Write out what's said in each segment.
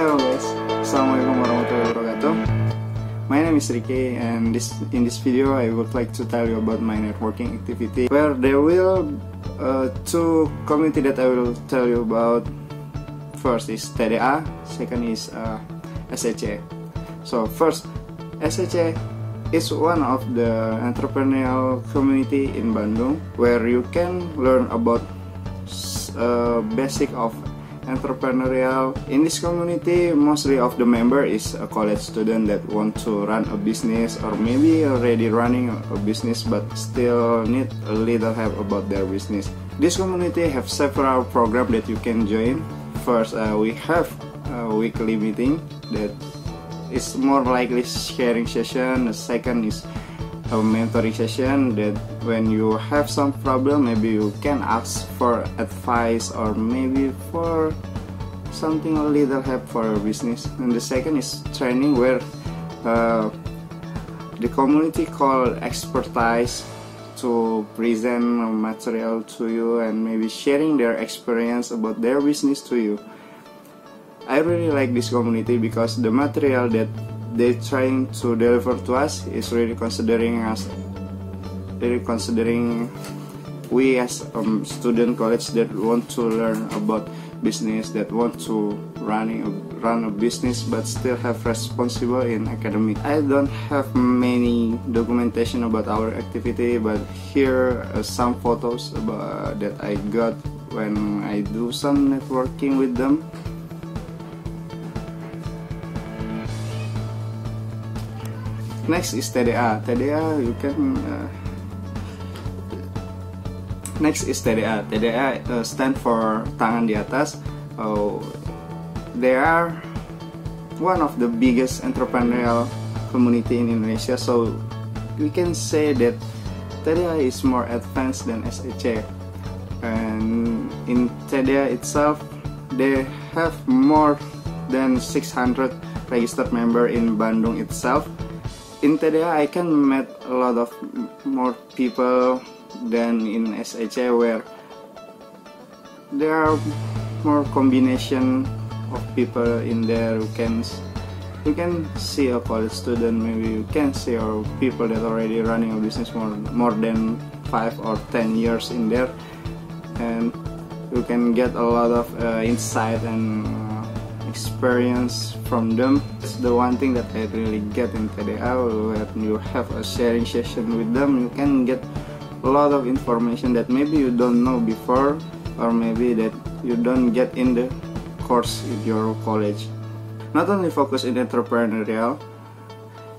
Hello guys, Assalamualaikum warahmatullahi wabarakatuh. My name is Riki and this in this video I would like to tell you about my networking activity where there will uh, two community that I will tell you about. First is TDA, second is uh, SEC. So first, SEC is one of the entrepreneurial community in Bandung where you can learn about uh, basic of entrepreneurial in this community. Mostly of the member is a college student that want to run a business or maybe already running a business but still need a little help about their business. This community have several programs that you can join. First uh, we have a weekly meeting that is more likely sharing session. The second is a mentoring session that when you have some problem maybe you can ask for advice or maybe for something a little help for your business. And the second is training where uh, the community call expertise to present material to you and maybe sharing their experience about their business to you. I really like this community because the material that they trying to deliver to us is really considering us really considering we as um, student college that want to learn about business that want to running run a business but still have responsible in academic. I don't have many documentation about our activity but here are some photos about that i got when i do some networking with them next is TDA TDA you can uh, next is TDA TDA uh, stand for tangan di atas. Uh, they are one of the biggest entrepreneurial community in Indonesia. So we can say that TDA is more advanced than SHA and in TDA itself they have more than 600 registered member in Bandung itself in TDA I can meet a lot of more people than in SEC where there are more combination of people in there who can you can see a college student. Maybe you can see or people that already running a business more more than five or ten years in there. And you can get a lot of uh, insight and experience from them. It's the one thing that I really get in TDA when you have a sharing session with them you can get a lot of information that maybe you don't know before or maybe that you don't get in the course in your college. Not only focus in entrepreneurial,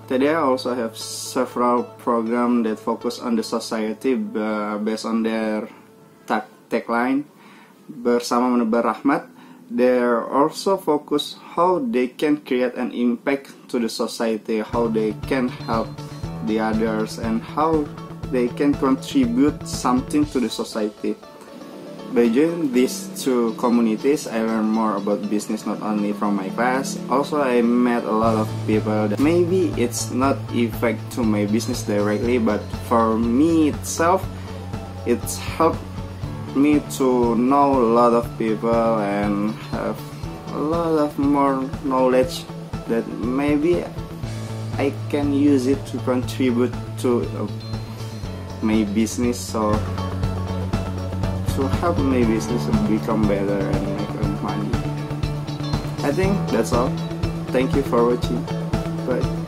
TDA also have several programs that focus on the society uh, based on their tagline bersama menebar rahmat they're also focused how they can create an impact to the society how they can help the others and how they can contribute something to the society. By joining these two communities i learned more about business not only from my class also i met a lot of people that maybe it's not effect to my business directly but for me itself it's helped me to know a lot of people and have a lot of more knowledge that maybe I can use it to contribute to uh, my business so to help my business become better and make money. I think that's all. Thank you for watching. Bye.